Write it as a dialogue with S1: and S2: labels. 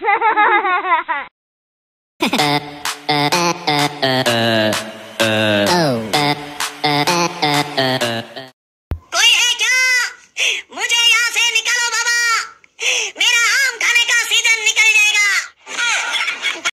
S1: uh, uh, uh, oh.